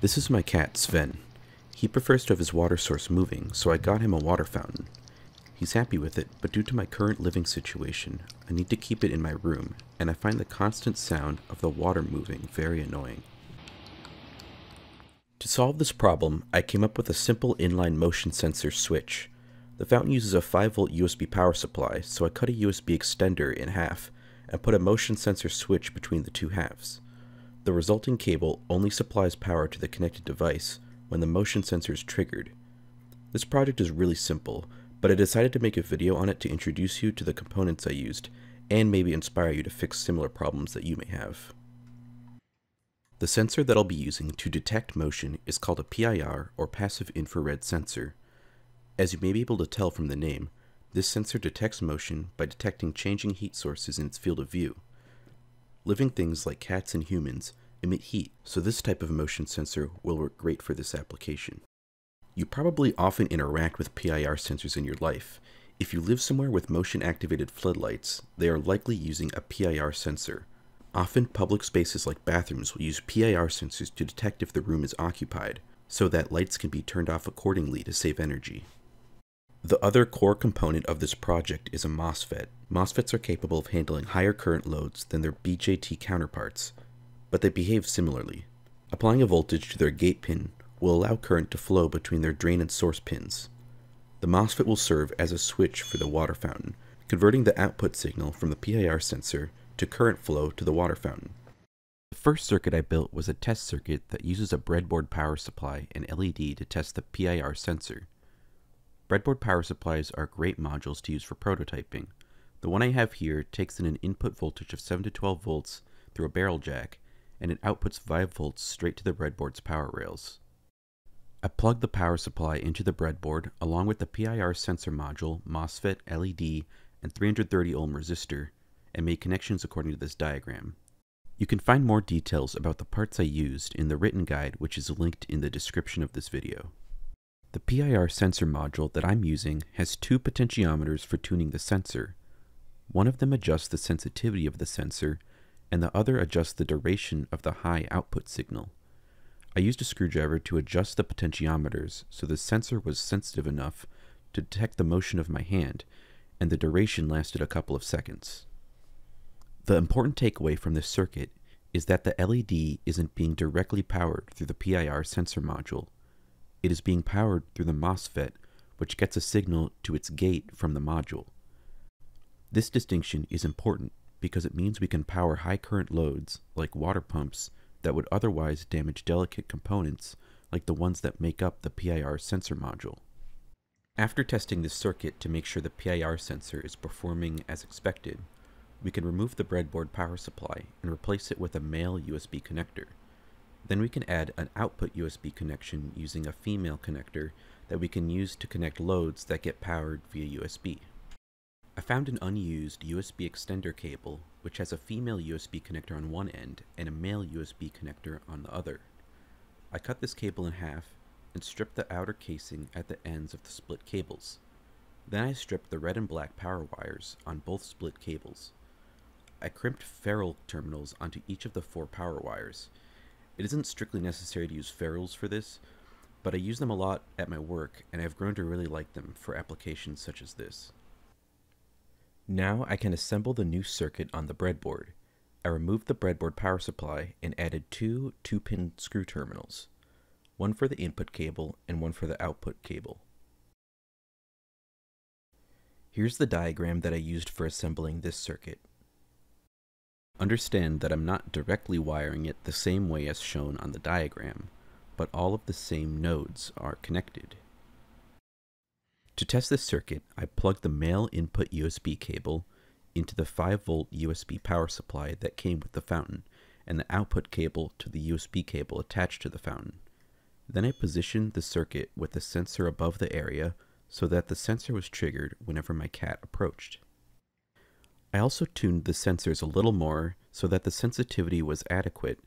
This is my cat, Sven. He prefers to have his water source moving, so I got him a water fountain. He's happy with it, but due to my current living situation, I need to keep it in my room, and I find the constant sound of the water moving very annoying. To solve this problem, I came up with a simple inline motion sensor switch. The fountain uses a 5 volt USB power supply, so I cut a USB extender in half and put a motion sensor switch between the two halves. The resulting cable only supplies power to the connected device when the motion sensor is triggered. This project is really simple, but I decided to make a video on it to introduce you to the components I used and maybe inspire you to fix similar problems that you may have. The sensor that I'll be using to detect motion is called a PIR or passive infrared sensor. As you may be able to tell from the name, this sensor detects motion by detecting changing heat sources in its field of view. Living things like cats and humans emit heat, so this type of motion sensor will work great for this application. You probably often interact with PIR sensors in your life. If you live somewhere with motion-activated floodlights, they are likely using a PIR sensor. Often public spaces like bathrooms will use PIR sensors to detect if the room is occupied, so that lights can be turned off accordingly to save energy. The other core component of this project is a MOSFET. MOSFETs are capable of handling higher current loads than their BJT counterparts, but they behave similarly. Applying a voltage to their gate pin will allow current to flow between their drain and source pins. The MOSFET will serve as a switch for the water fountain, converting the output signal from the PIR sensor to current flow to the water fountain. The first circuit I built was a test circuit that uses a breadboard power supply and LED to test the PIR sensor. Breadboard power supplies are great modules to use for prototyping. The one I have here takes in an input voltage of 7 to 12 volts through a barrel jack, and it outputs 5 volts straight to the breadboard's power rails. I plugged the power supply into the breadboard along with the PIR sensor module, MOSFET, LED, and 330 ohm resistor, and made connections according to this diagram. You can find more details about the parts I used in the written guide which is linked in the description of this video. The PIR sensor module that I'm using has two potentiometers for tuning the sensor. One of them adjusts the sensitivity of the sensor, and the other adjusts the duration of the high output signal. I used a screwdriver to adjust the potentiometers so the sensor was sensitive enough to detect the motion of my hand, and the duration lasted a couple of seconds. The important takeaway from this circuit is that the LED isn't being directly powered through the PIR sensor module. It is being powered through the MOSFET, which gets a signal to its gate from the module. This distinction is important because it means we can power high current loads, like water pumps, that would otherwise damage delicate components like the ones that make up the PIR sensor module. After testing this circuit to make sure the PIR sensor is performing as expected, we can remove the breadboard power supply and replace it with a male USB connector. Then we can add an output USB connection using a female connector that we can use to connect loads that get powered via USB. I found an unused USB extender cable which has a female USB connector on one end and a male USB connector on the other. I cut this cable in half and stripped the outer casing at the ends of the split cables. Then I stripped the red and black power wires on both split cables. I crimped ferrule terminals onto each of the four power wires. It isn't strictly necessary to use ferrules for this, but I use them a lot at my work and I've grown to really like them for applications such as this. Now I can assemble the new circuit on the breadboard. I removed the breadboard power supply and added two 2-pin screw terminals, one for the input cable and one for the output cable. Here's the diagram that I used for assembling this circuit. Understand that I'm not directly wiring it the same way as shown on the diagram, but all of the same nodes are connected. To test this circuit, I plugged the male input USB cable into the 5 volt USB power supply that came with the fountain, and the output cable to the USB cable attached to the fountain. Then I positioned the circuit with the sensor above the area so that the sensor was triggered whenever my cat approached. I also tuned the sensors a little more so that the sensitivity was adequate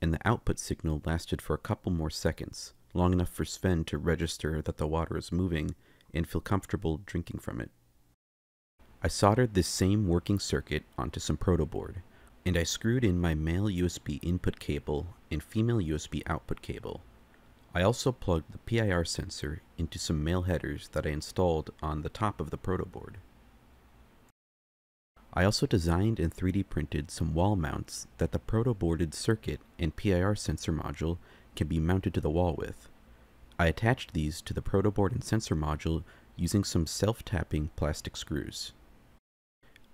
and the output signal lasted for a couple more seconds, long enough for Sven to register that the water is moving and feel comfortable drinking from it. I soldered this same working circuit onto some protoboard, and I screwed in my male USB input cable and female USB output cable. I also plugged the PIR sensor into some male headers that I installed on the top of the protoboard. I also designed and 3D printed some wall mounts that the protoboarded circuit and PIR sensor module can be mounted to the wall with. I attached these to the protoboard and sensor module using some self-tapping plastic screws.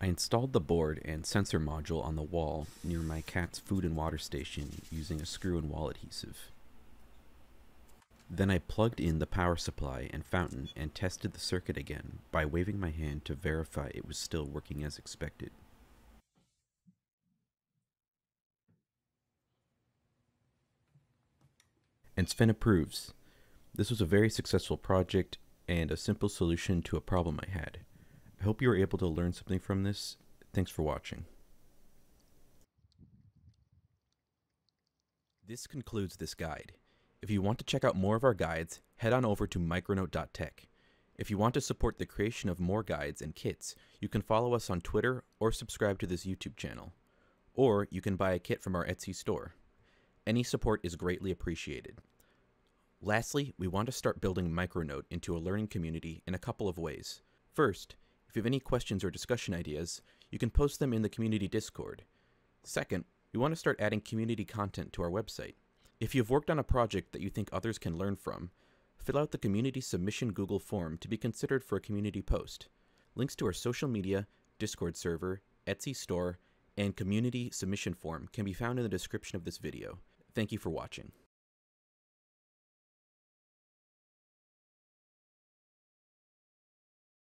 I installed the board and sensor module on the wall near my cat's food and water station using a screw and wall adhesive. Then I plugged in the power supply and fountain and tested the circuit again by waving my hand to verify it was still working as expected. And Sven approves. This was a very successful project and a simple solution to a problem I had. I hope you were able to learn something from this. Thanks for watching. This concludes this guide. If you want to check out more of our guides, head on over to micronote.tech. If you want to support the creation of more guides and kits, you can follow us on Twitter or subscribe to this YouTube channel. Or you can buy a kit from our Etsy store. Any support is greatly appreciated. Lastly, we want to start building Micronote into a learning community in a couple of ways. First, if you have any questions or discussion ideas, you can post them in the community Discord. Second, we want to start adding community content to our website. If you've worked on a project that you think others can learn from, fill out the community submission Google form to be considered for a community post. Links to our social media, Discord server, Etsy store, and community submission form can be found in the description of this video. Thank you for watching.